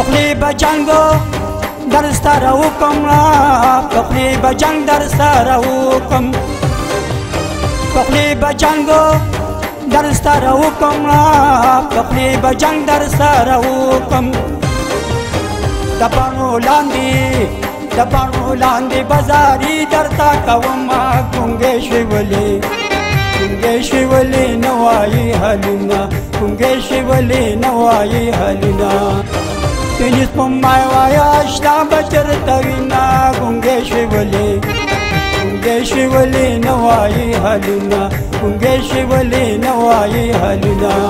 پخلی بجنگ در سره وکم را پخلی بجنگ در سره وکم پخلی بجنگ در سره وکم را پخلی بجنگ در سره وکم د پانو لاندې د پانو لاندې بازاري درتا کوم ما ګونګې شولې ګونګې شولې نوایي حلینا ګونګې شولې نوایي حلینا وینیت پم مای وایا شتا بچر توینا گونگه شی ولی گونگه ولی نوای حلنا گونگه شی ولی نوای حلنا